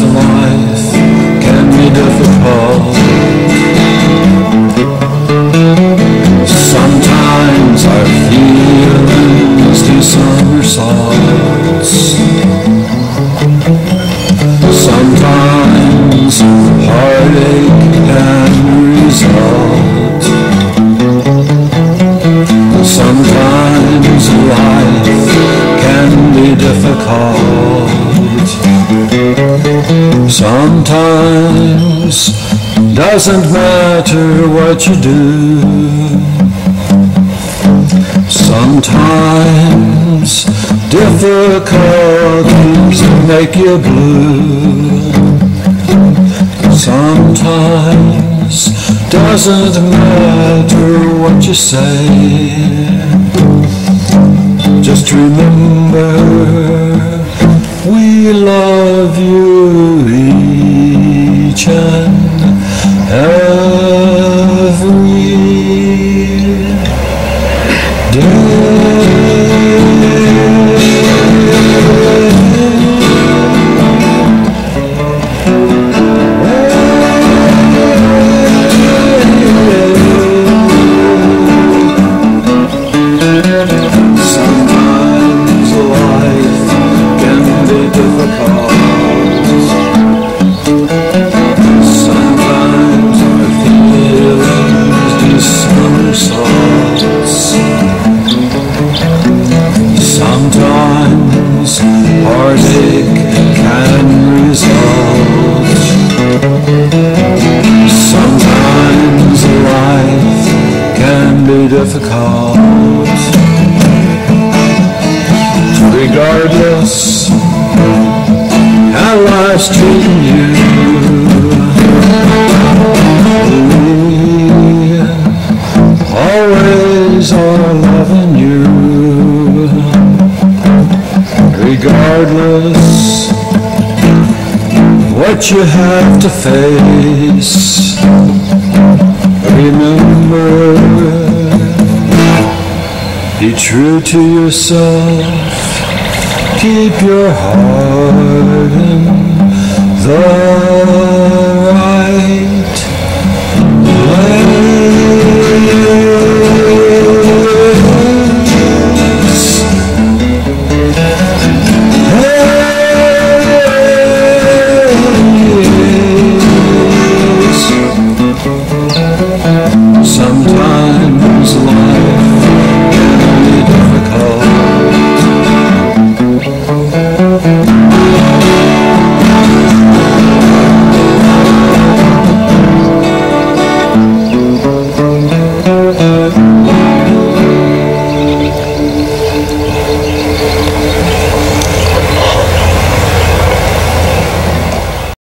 and life can be difficult. Sometimes our feelings do somersaults. Sometimes heartache can result. Sometimes life can be difficult. Sometimes doesn't matter what you do. Sometimes difficulties make you blue. Sometimes doesn't matter what you say. And every Sometimes heartache can. Sometimes life can be difficult. Regardless how life's treating you, what you have to face, remember be true to yourself. Keep your heart